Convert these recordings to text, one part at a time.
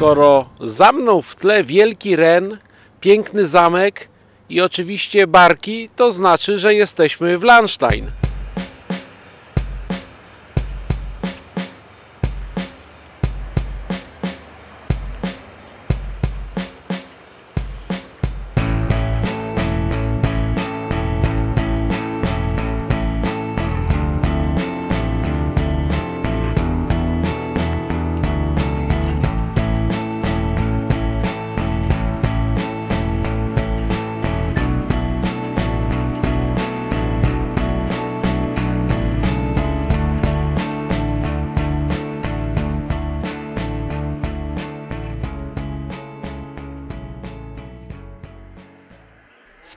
Skoro za mną w tle wielki ren, piękny zamek i oczywiście barki, to znaczy, że jesteśmy w Landstein.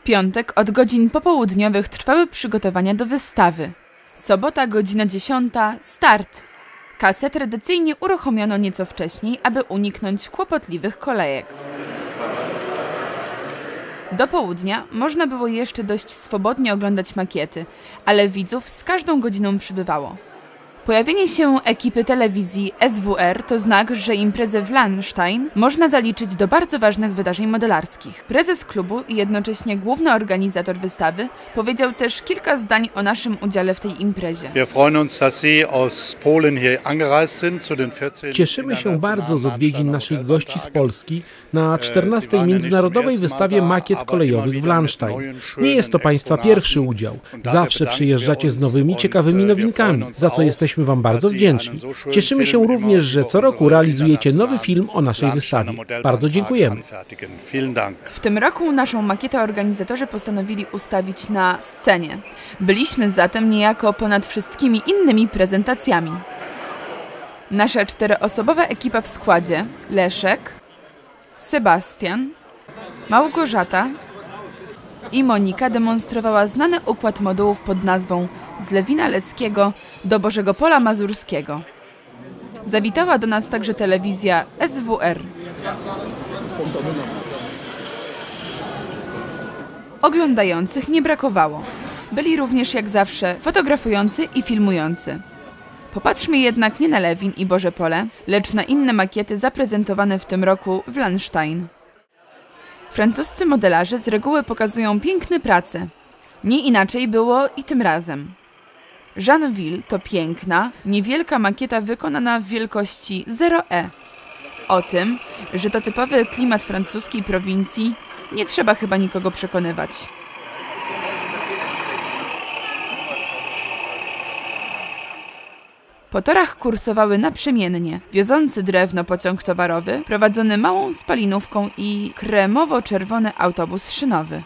Piątek od godzin popołudniowych trwały przygotowania do wystawy. Sobota, godzina 10, start. Kasę tradycyjnie uruchomiono nieco wcześniej, aby uniknąć kłopotliwych kolejek. Do południa można było jeszcze dość swobodnie oglądać makiety, ale widzów z każdą godziną przybywało. Pojawienie się ekipy telewizji SWR to znak, że imprezę w Landstein można zaliczyć do bardzo ważnych wydarzeń modelarskich. Prezes klubu i jednocześnie główny organizator wystawy powiedział też kilka zdań o naszym udziale w tej imprezie. Wir freuen uns, dass Sie aus Polen hier angereist sind zu den 14 Cieszymy się bardzo z odwiedzin naszych gości z Polski na 14. Międzynarodowej wystawie makiet kolejowych w Landstein. Nie jest to Państwa pierwszy udział. Zawsze przyjeżdżacie z nowymi, ciekawymi nowinkami, za co jesteśmy Wam bardzo wdzięczni. Cieszymy się również, że co roku realizujecie nowy film o naszej wystawie. Bardzo dziękujemy. W tym roku naszą makietę organizatorzy postanowili ustawić na scenie. Byliśmy zatem niejako ponad wszystkimi innymi prezentacjami. Nasza czteroosobowa ekipa w składzie Leszek, Sebastian, Małgorzata i Monika demonstrowała znany układ modułów pod nazwą Z Lewina Leskiego do Bożego Pola Mazurskiego. Zawitała do nas także telewizja SWR. Oglądających nie brakowało. Byli również jak zawsze fotografujący i filmujący. Popatrzmy jednak nie na Lewin i Boże Pole, lecz na inne makiety zaprezentowane w tym roku w Landstein. Francuscy modelarze z reguły pokazują piękne prace. Nie inaczej było i tym razem. Jeanneville to piękna, niewielka makieta wykonana w wielkości 0E. O tym, że to typowy klimat francuskiej prowincji, nie trzeba chyba nikogo przekonywać. Po torach kursowały naprzemiennie wiozący drewno pociąg towarowy, prowadzony małą spalinówką i kremowo-czerwony autobus szynowy.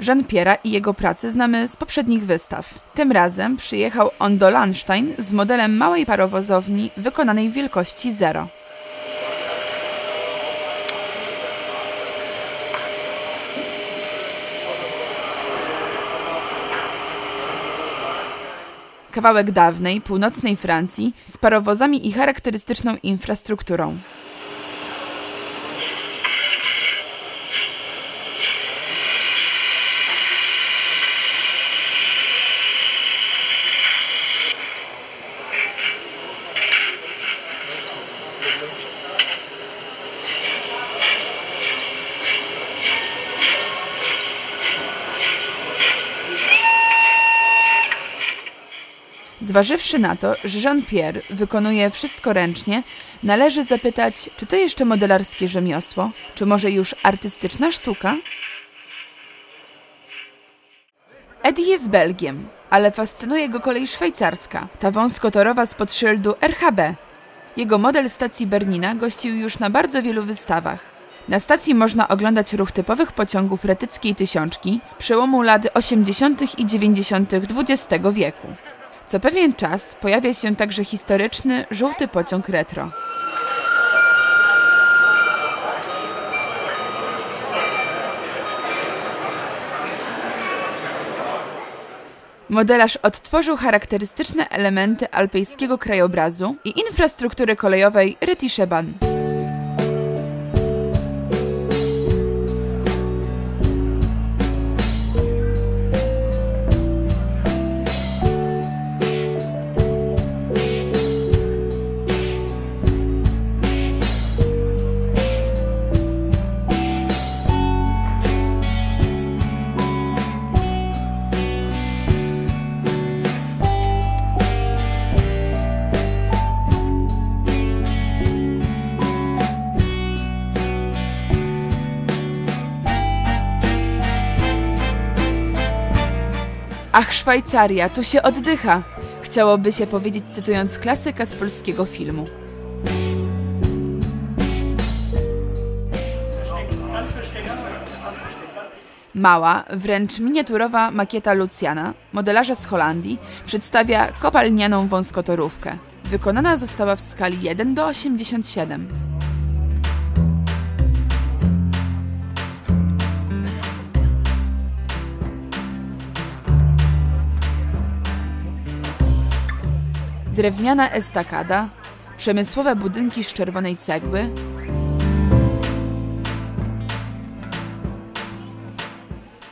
Jean-Pierre'a i jego pracę znamy z poprzednich wystaw. Tym razem przyjechał on do Landstein z modelem małej parowozowni wykonanej wielkości 0. Kawałek dawnej, północnej Francji z parowozami i charakterystyczną infrastrukturą. Zważywszy na to, że Jean-Pierre wykonuje wszystko ręcznie, należy zapytać, czy to jeszcze modelarskie rzemiosło, czy może już artystyczna sztuka? Eddie jest Belgiem, ale fascynuje go kolej szwajcarska, ta wąskotorowa spod szyldu RHB. Jego model stacji Bernina gościł już na bardzo wielu wystawach. Na stacji można oglądać ruch typowych pociągów retyckiej tysiączki z przełomu lat 80. i 90. XX wieku. Co pewien czas pojawia się także historyczny żółty pociąg retro. Modelarz odtworzył charakterystyczne elementy alpejskiego krajobrazu i infrastruktury kolejowej Rytiszeban. Szwajcaria, tu się oddycha! Chciałoby się powiedzieć, cytując klasyka z polskiego filmu. Mała, wręcz miniaturowa makieta Lucjana, modelarza z Holandii, przedstawia kopalnianą wąskotorówkę. Wykonana została w skali 1 do 87. drewniana estakada, przemysłowe budynki z czerwonej cegły,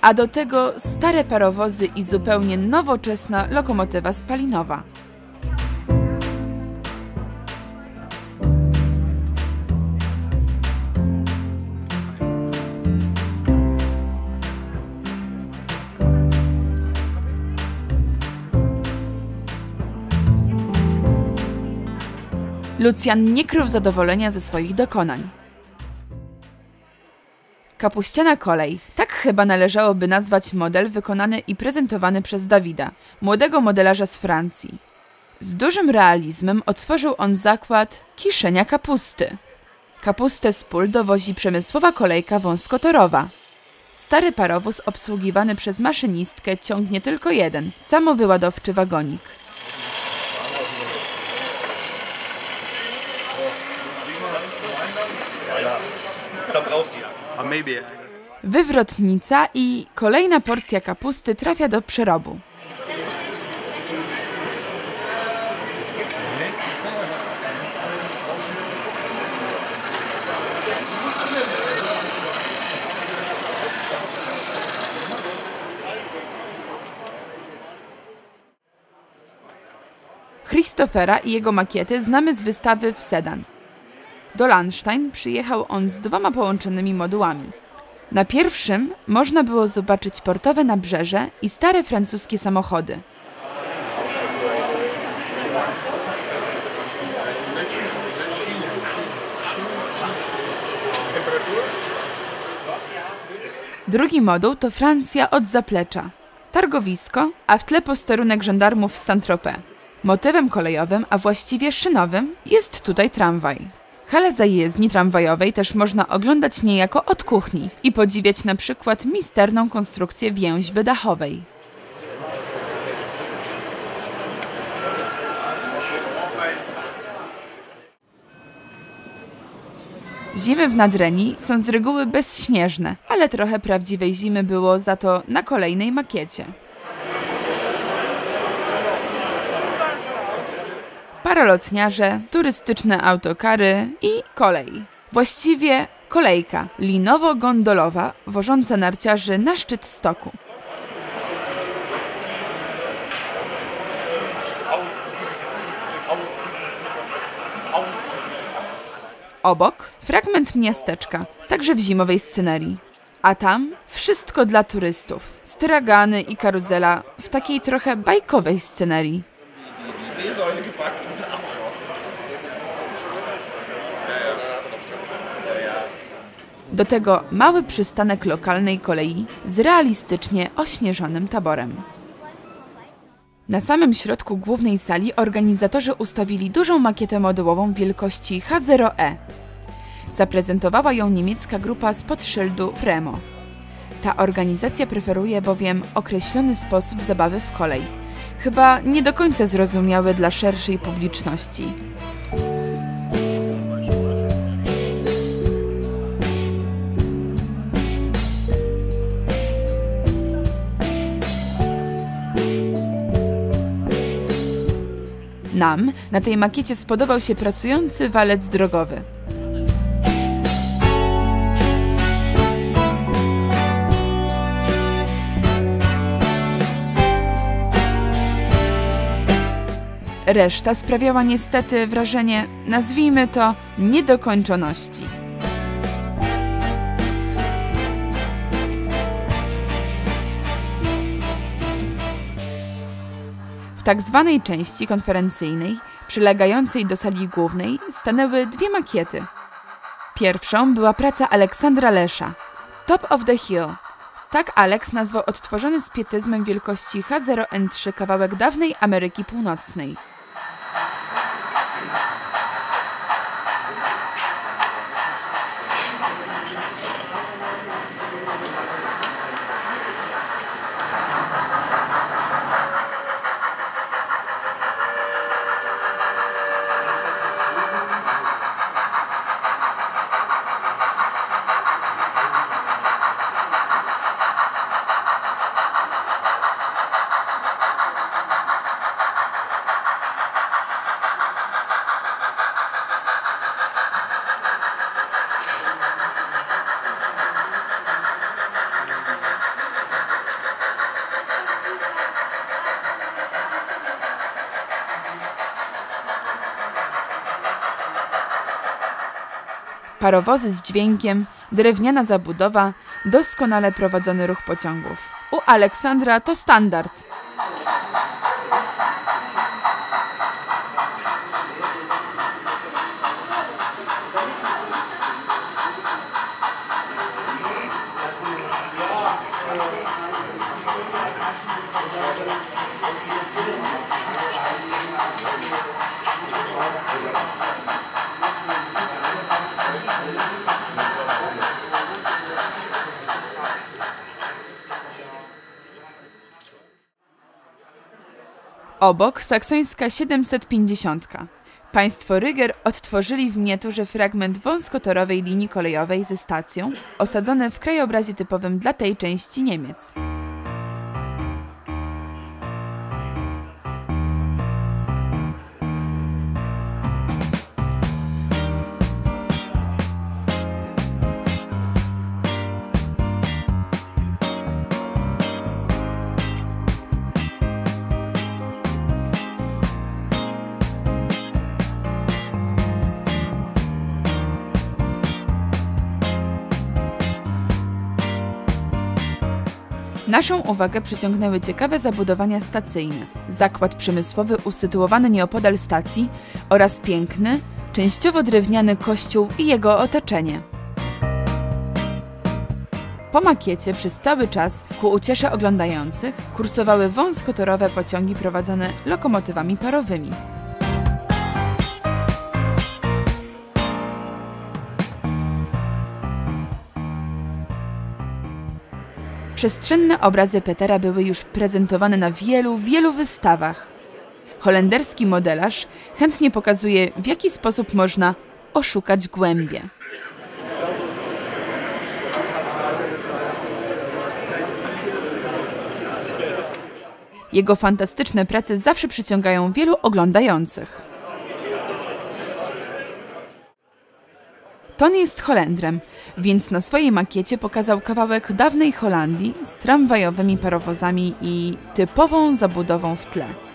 a do tego stare parowozy i zupełnie nowoczesna lokomotywa spalinowa. Lucjan nie krył zadowolenia ze swoich dokonań. Kapuściana kolej. Tak chyba należałoby nazwać model wykonany i prezentowany przez Dawida, młodego modelarza z Francji. Z dużym realizmem otworzył on zakład kiszenia kapusty. Kapustę z pól dowozi przemysłowa kolejka wąskotorowa. Stary parowóz obsługiwany przez maszynistkę ciągnie tylko jeden, samowyładowczy wagonik. Wywrotnica i kolejna porcja kapusty trafia do przerobu. Christophera i jego makiety znamy z wystawy w Sedan. Do Landstein przyjechał on z dwoma połączonymi modułami. Na pierwszym można było zobaczyć portowe nabrzeże i stare francuskie samochody. Drugi moduł to Francja od zaplecza. Targowisko, a w tle posterunek żandarmów z Saint-Tropez. Motywem kolejowym, a właściwie szynowym, jest tutaj tramwaj. Halę zajezdni tramwajowej też można oglądać niejako od kuchni i podziwiać na przykład misterną konstrukcję więźby dachowej. Zimy w Nadrenii są z reguły bezśnieżne, ale trochę prawdziwej zimy było za to na kolejnej makiecie. Paralotniarze, turystyczne autokary i kolej. Właściwie kolejka linowo-gondolowa wożąca narciarzy na szczyt stoku. Obok fragment miasteczka, także w zimowej scenerii. A tam wszystko dla turystów. Stragany i karuzela w takiej trochę bajkowej scenerii. Do tego mały przystanek lokalnej kolei z realistycznie ośnieżonym taborem. Na samym środku głównej sali organizatorzy ustawili dużą makietę modułową wielkości H0E. Zaprezentowała ją niemiecka grupa spod szyldu Fremo. Ta organizacja preferuje bowiem określony sposób zabawy w kolej, chyba nie do końca zrozumiały dla szerszej publiczności. Nam na tej makiecie spodobał się pracujący walec drogowy. Reszta sprawiała niestety wrażenie, nazwijmy to, niedokończoności. Tak zwanej części konferencyjnej, przylegającej do sali głównej, stanęły dwie makiety. Pierwszą była praca Aleksandra Lesza, Top of the Hill. Tak Alex nazwał odtworzony z pietyzmem wielkości H0N3 kawałek dawnej Ameryki Północnej. Parowozy z dźwiękiem, drewniana zabudowa, doskonale prowadzony ruch pociągów. U Aleksandra to standard. Obok saksońska 750. Państwo Ryger odtworzyli w miniaturze fragment wąskotorowej linii kolejowej ze stacją, osadzone w krajobrazie typowym dla tej części Niemiec. Naszą uwagę przyciągnęły ciekawe zabudowania stacyjne, zakład przemysłowy usytuowany nieopodal stacji oraz piękny, częściowo drewniany kościół i jego otoczenie. Po makiecie przez cały czas, ku uciesze oglądających, kursowały wąskotorowe pociągi prowadzone lokomotywami parowymi. Przestrzenne obrazy Petera były już prezentowane na wielu, wielu wystawach. Holenderski modelarz chętnie pokazuje, w jaki sposób można oszukać głębie. Jego fantastyczne prace zawsze przyciągają wielu oglądających. Ton jest Holendrem, więc na swojej makiecie pokazał kawałek dawnej Holandii z tramwajowymi parowozami i typową zabudową w tle.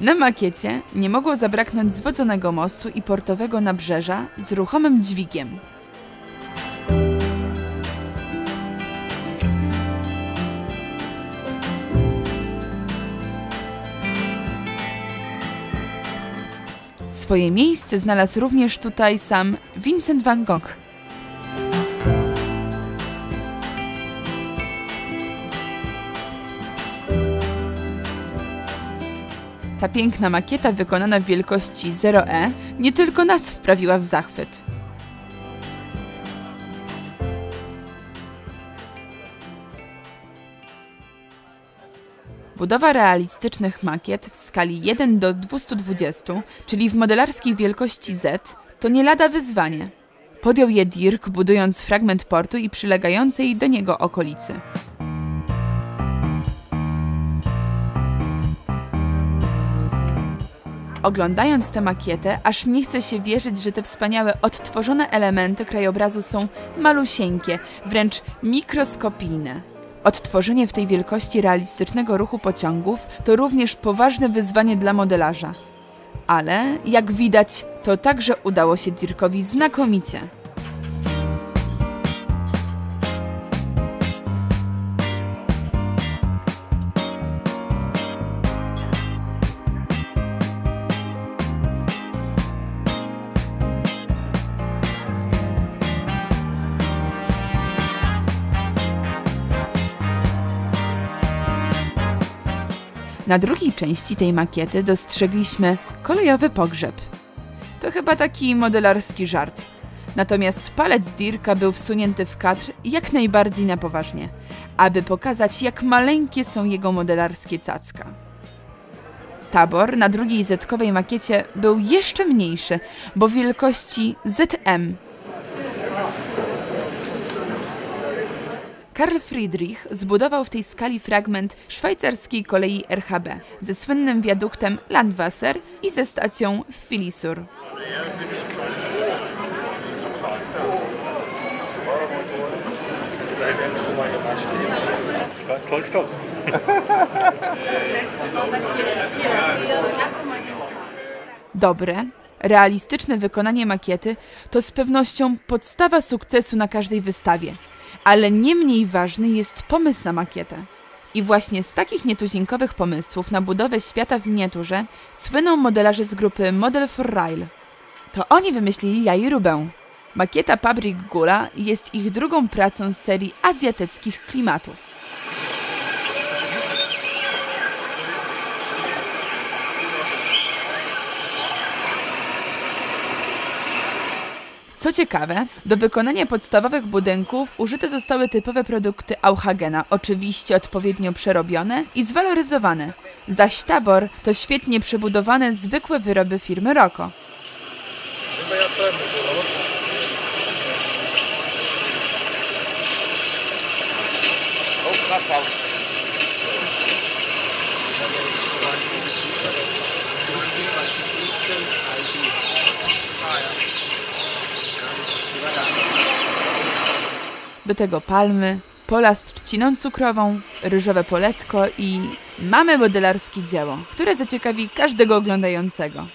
Na makiecie nie mogło zabraknąć zwodzonego mostu i portowego nabrzeża z ruchomym dźwigiem. Swoje miejsce znalazł również tutaj sam Vincent van Gogh. Ta piękna makieta wykonana w wielkości 0E nie tylko nas wprawiła w zachwyt. Budowa realistycznych makiet w skali 1 do 220, czyli w modelarskiej wielkości Z, to nie lada wyzwanie. Podjął je Dirk, budując fragment portu i przylegającej do niego okolicy. Oglądając tę makietę, aż nie chce się wierzyć, że te wspaniałe odtworzone elementy krajobrazu są malusieńkie, wręcz mikroskopijne. Odtworzenie w tej wielkości realistycznego ruchu pociągów to również poważne wyzwanie dla modelarza. Ale, jak widać, to także udało się Dirkowi znakomicie. Na drugiej części tej makiety dostrzegliśmy kolejowy pogrzeb. To chyba taki modelarski żart. Natomiast palec Dirka był wsunięty w kadr jak najbardziej na poważnie, aby pokazać, jak maleńkie są jego modelarskie cacka. Tabor na drugiej zetkowej makiecie był jeszcze mniejszy, bo wielkości ZM Karl Friedrich zbudował w tej skali fragment szwajcarskiej kolei RHB ze słynnym wiaduktem Landwasser i ze stacją w Filisur. Dobre, realistyczne wykonanie makiety to z pewnością podstawa sukcesu na każdej wystawie. Ale nie mniej ważny jest pomysł na makietę. I właśnie z takich nietuzinkowych pomysłów na budowę świata w miniaturze słyną modelarze z grupy Model for Rail. To oni wymyślili jaj rubę. Makieta Pabrik Gula jest ich drugą pracą z serii azjatyckich klimatów. Co ciekawe, do wykonania podstawowych budynków użyte zostały typowe produkty Auchagena, oczywiście odpowiednio przerobione i zwaloryzowane, zaś tabor to świetnie przebudowane zwykłe wyroby firmy Roko. Do tego palmy, pola z trzciną cukrową, ryżowe poletko i mamy modelarskie dzieło, które zaciekawi każdego oglądającego.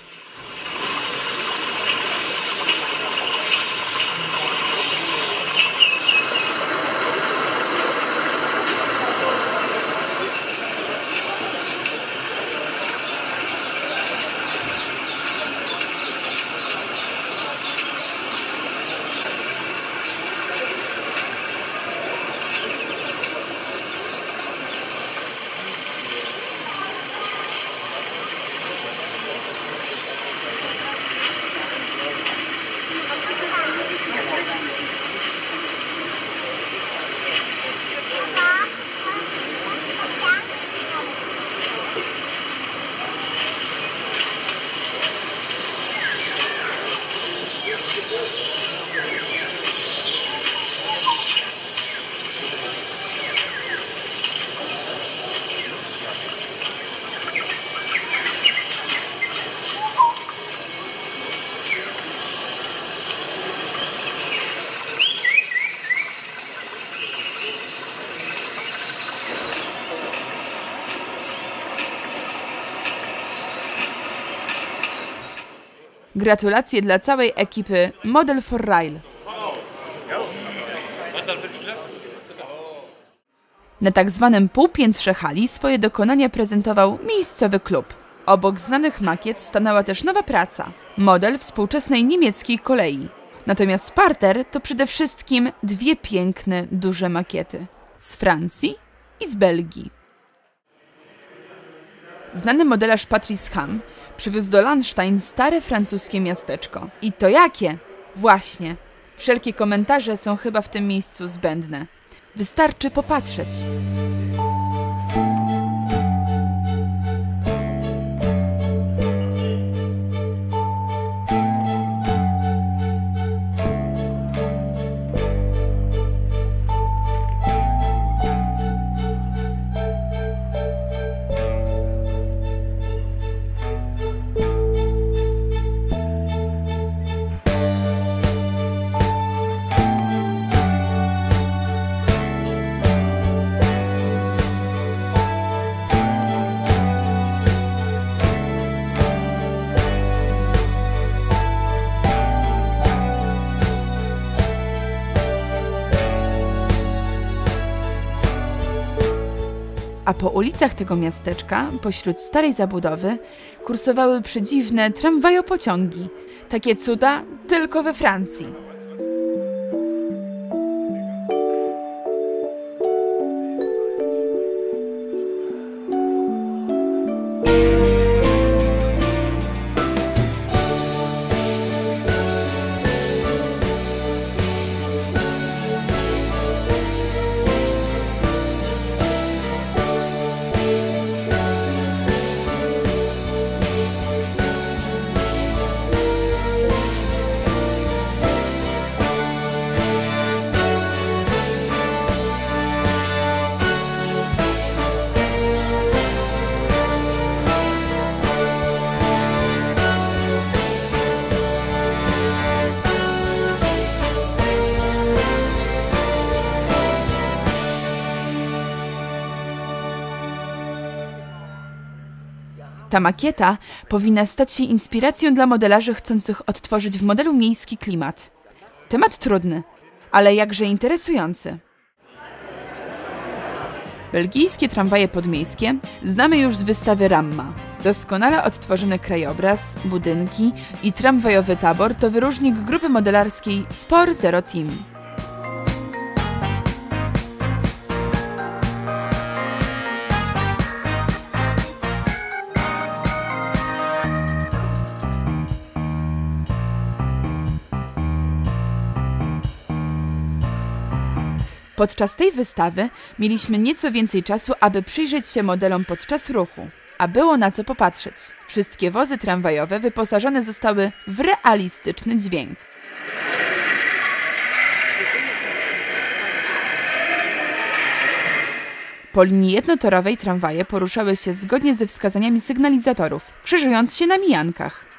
Gratulacje dla całej ekipy Model for Rail. Na tak zwanym półpiętrze hali swoje dokonania prezentował miejscowy klub. Obok znanych makiet stanęła też nowa praca model współczesnej niemieckiej kolei. Natomiast parter to przede wszystkim dwie piękne, duże makiety z Francji i z Belgii. znany modelarz Patrice Ham przywiózł do Landstein stare francuskie miasteczko. I to jakie? Właśnie. Wszelkie komentarze są chyba w tym miejscu zbędne. Wystarczy popatrzeć. A po ulicach tego miasteczka, pośród starej zabudowy, kursowały przedziwne tramwajopociągi. Takie cuda tylko we Francji. Ta makieta powinna stać się inspiracją dla modelarzy chcących odtworzyć w modelu miejski klimat. Temat trudny, ale jakże interesujący. Belgijskie tramwaje podmiejskie znamy już z wystawy Ramma. Doskonale odtworzony krajobraz, budynki i tramwajowy tabor to wyróżnik grupy modelarskiej Spor Zero Team. Podczas tej wystawy mieliśmy nieco więcej czasu, aby przyjrzeć się modelom podczas ruchu, a było na co popatrzeć. Wszystkie wozy tramwajowe wyposażone zostały w realistyczny dźwięk. Po linii jednotorowej tramwaje poruszały się zgodnie ze wskazaniami sygnalizatorów, krzyżując się na mijankach.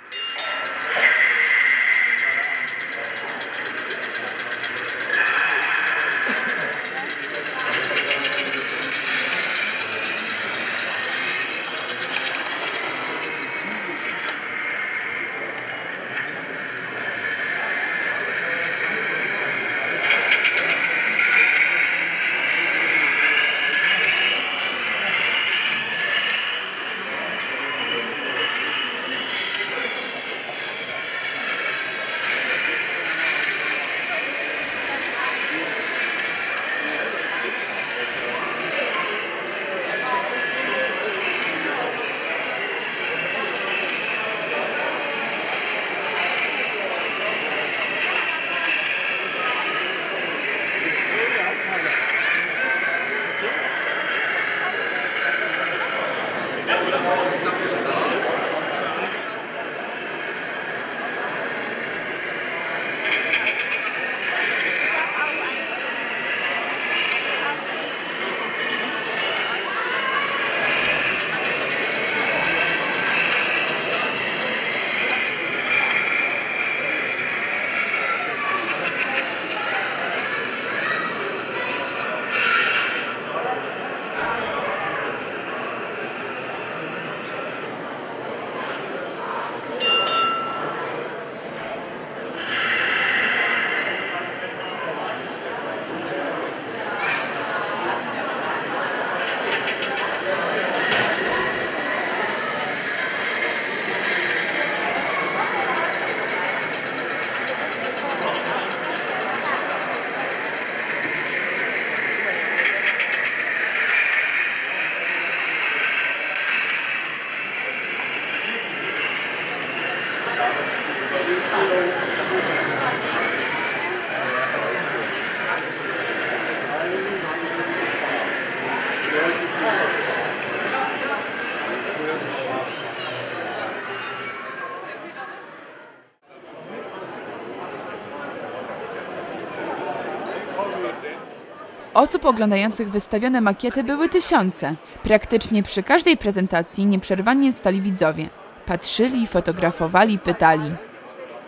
Osób oglądających wystawione makiety były tysiące. Praktycznie przy każdej prezentacji nieprzerwanie stali widzowie. Patrzyli, fotografowali, pytali.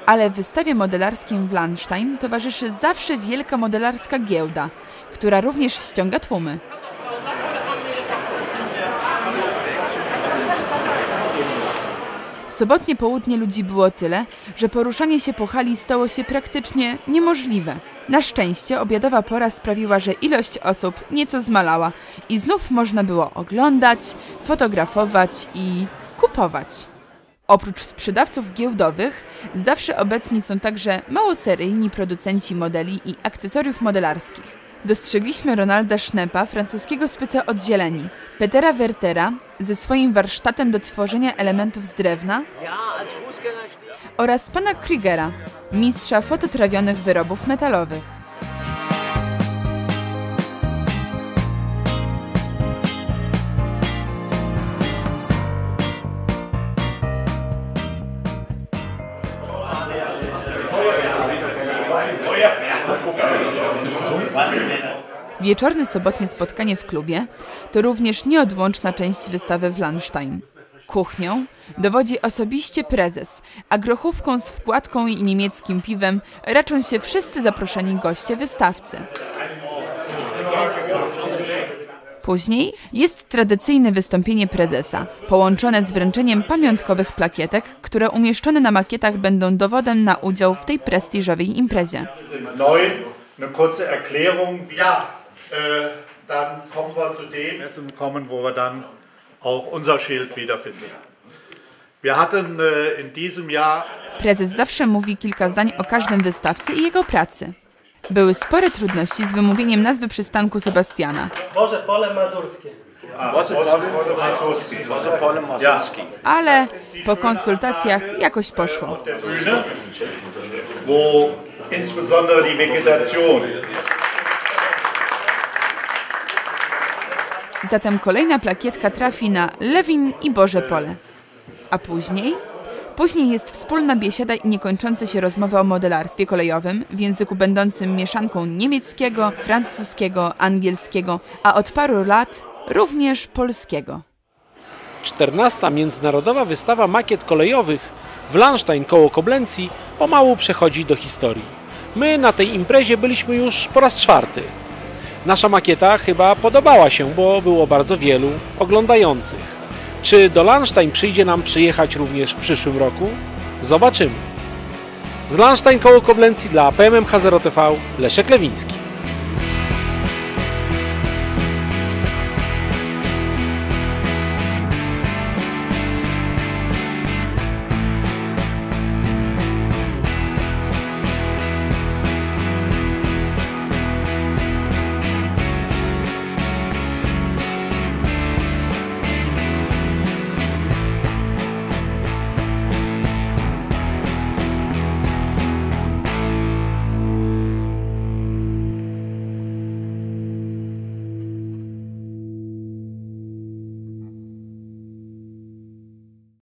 Ale wystawie modelarskim w Landstein towarzyszy zawsze wielka modelarska giełda, która również ściąga tłumy. W sobotnie południe ludzi było tyle, że poruszanie się po hali stało się praktycznie niemożliwe. Na szczęście obiadowa pora sprawiła, że ilość osób nieco zmalała i znów można było oglądać, fotografować i kupować. Oprócz sprzedawców giełdowych, zawsze obecni są także małoseryjni producenci modeli i akcesoriów modelarskich. Dostrzegliśmy Ronalda Schneppa, francuskiego speca od zieleni, Petera Wertera ze swoim warsztatem do tworzenia elementów z drewna oraz pana Kriegera, mistrza fototrawionych wyrobów metalowych. Wieczorne sobotnie spotkanie w klubie to również nieodłączna część wystawy w Landstein. Kuchnią dowodzi osobiście prezes, a grochówką z wkładką i niemieckim piwem raczą się wszyscy zaproszeni goście wystawcy. Później jest tradycyjne wystąpienie prezesa, połączone z wręczeniem pamiątkowych plakietek, które umieszczone na makietach będą dowodem na udział w tej prestiżowej imprezie. Ja, äh, dann kommen wir zu dem Essen kommen, wo wir dann auch unser Schild wiederfinden. Wir hatten äh, in diesem Jahr Prezes zawsze mówi kilka zdań o każdym wystawcy i jego pracy. Były spore trudności z wymówieniem nazwy przystanku Sebastiana, Boże Pole Mazurskie. Wolle Mazurski. Ja, ale po konsultacjach jakoś poszło. wo insbesondere die Vegetation Zatem kolejna plakietka trafi na Lewin i Boże Pole. A później? Później jest wspólna biesiada i niekończące się rozmowy o modelarstwie kolejowym w języku będącym mieszanką niemieckiego, francuskiego, angielskiego, a od paru lat również polskiego. 14. Międzynarodowa wystawa makiet kolejowych w Landstein koło Koblencji pomału przechodzi do historii. My na tej imprezie byliśmy już po raz czwarty. Nasza makieta chyba podobała się, bo było bardzo wielu oglądających. Czy do Landstein przyjdzie nam przyjechać również w przyszłym roku? Zobaczymy. Z Landstein koło Koblencji dla PMM H0 TV Leszek Lewiński.